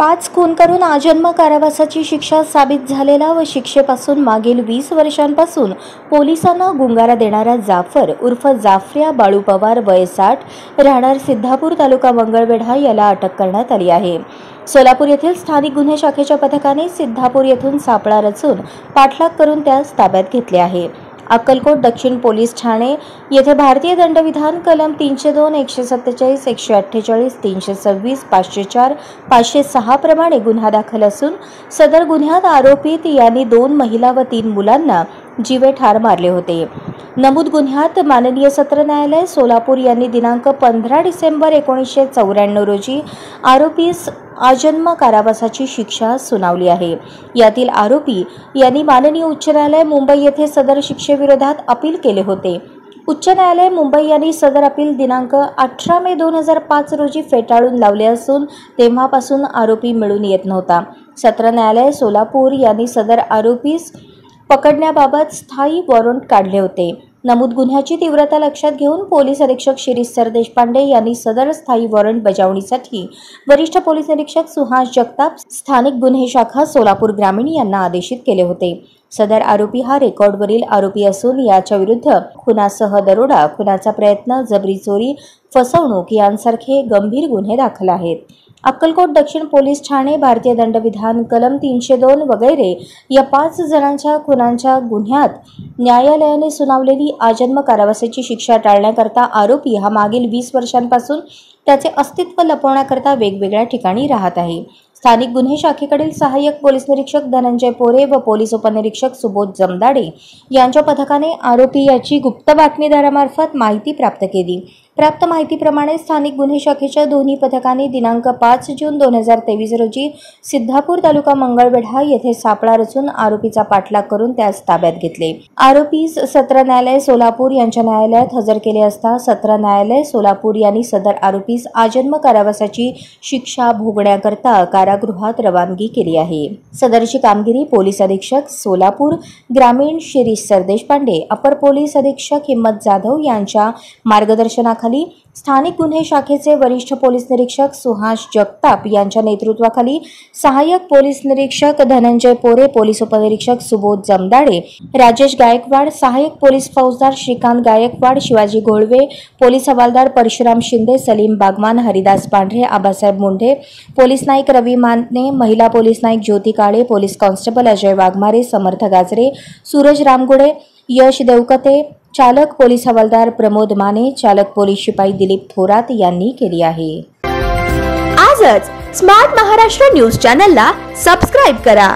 पाच खून करून आजन्म कारावासाची शिक्षा साबित झालेला व शिक्षेपासून मागील वीस वर्षांपासून पोलिसांना गुंगारा देणारा जाफर उर्फ जाफ्रिया बाळू पवार वय साठ राहणार सिद्धापूर तालुका मंगळवेढा याला अटक करण्यात आली आहे. सोलापूर येथील स्थानिक गुन्हे शाखेच्या पथकाने सिद्धापूर येथून सापळा रचून पाठलाग करून त्यास ताब्यात घेतले आहे. अक्कलकोट दक्षिण पोलीस ठाणे येथे भारतीय दंडविधान कलम तीनशे दोन एकशे सत्तेचाळीस एकशे अठ्ठेचाळीस तीनशे सव्वीस पाचशे चार पाचशे सहा प्रमाणे गुन्हा दाखल असून सदर गुन्ह्यात आरोपित यांनी दोन महिला व तीन मुलांना जीवे ठार मारले होते. नमूद गुन्ह्यात माननीय सत्र न्यायालय सोलापूर यांनी दिनांक पंधरा डिसेंबर एकोणीसशे चौऱ्याण्णव रोजी आरोपीस आजन्म कारावासाची शिक्षा सुनावली आहे. यातील आरोपी यांनी माननीय उच्च न्यायालय मुंबई येथे सदर शिक्षेविरोधात अपील केले होते. उच्च न्यायालय मुंबई यांनी सदर अपील दिनांक अठरा मे दोन हजार पाच रोजी फेटाळून लावले असून तेव्हापासून आरोपी मिळून येत नव्हता. सत्र न्यायालय सोलापूर यांनी सदर आरोपीस पकडण्याबाबत स्थायी वॉरंट काढले होते. नमूद गुन्ह्याची तीव्रता लक्षात घेऊन पोलीस अधीक्षक शिरीष सरदेशपांडे यांनी सदर स्थायी वॉरंट बजावणीसाठी वरिष्ठ पोलीस निरीक्षक सुहास जगताप स्थानिक गुन्हे शाखा सोलापूर ग्रामीण यांना आदेशित केले होते. सदर आरोपी हा रेकॉर्डवरील आरोपी असून याच्या विरुद्ध खुनासह दरोडा खुनाचा प्रयत्न जबरी चोरी फसवणूक यांसारखे गंभीर गुन्हे दाखल आहेत. अक्कलकोट दक्षिण पोलीस ठाणे भारतीय दंडविधान कलम तीनशे दोन वगैरे या पाच जणांच्या खुनांच्या गुन्ह्यात न्यायालयाने सुनावलेली आजन्म कारावासाची शिक्षा टाळण्याकरता आरोपी हा मागील वीस वर्षांपासून त्याचे अस्तित्व लपवण्याकरता वेगवेगळ्या ठिकाणी राहत आहे. स्थानिक गुन्हे शाखेकडील सहाय्यक पोलीस निरीक्षक धनंजय पोरे व पोलीस उपनिरीक्षक सुबोध जमदाडे यांच्या पथकाने आरोपी याची गुप्त बातमीदारामार्फत माहिती प्राप्त केली. प्राप्त माहितीप्रमाणे स्थानिक गुन्हे शाखेच्या दोन्ही पथकांनी दिनांक पाच जून दोन हजार तेवीस रोजी सिद्धापूर तालुका मंगळवेढा येथे सापळा रचून आरोपीचा पाठलाग करून त्यास ताब्यात घेतले. आरोपीस सत्र न्यायालय सोलापूर यांच्या न्यायालयात हजर केले असता सत्र न्यायालय सोलापूर यांनी सदर आरोपीस आजन्म कारावासाची शिक्षा भोगण्याकरता कारागृहात रवानगी केली आहे. सदरची कामगिरी पोलीस अधीक्षक सोलापूर ग्रामीण शिरीष सरदेशपांडे अपर पोलीस अधीक्षक हिम्मत जाधव यांच्या मार्गदर्शनाखाली स्थानिक गुन्हे शाखेचे वरिष्ठ पोलीस निरीक्षक सुहास जगताप यांच्या नेतृत्वाखाली सहाय्यक पोलीस निरीक्षक धनंजय पोरे पोलीस उपनिरीक्षक सुबोध जमदाडे राजेश गायकवाड सहाय्यक पोलीस फौजदार श्रीकांत गायकवाड शिवाजी घोळवे पोलीस हवालदार परशुराम शिंदे सलीम बागमान हरिदास पांढरे आबासाहेब मुंढे पोलीस नाईक रवी माने महिला पोलीस नाईक ज्योती काळे पोलीस कॉन्स्टेबल अजय वाघमारे समर्थ गाजरे सूरज रामगुडे यश देवकते चालक पोलीस हवालदार प्रमोद माने चालक पोलीस शिपाई दिलीप थोरात यांनी केली आहे. आजच स्मार्ट महाराष्ट्र न्यूज चॅनलला सबस्क्राईब करा.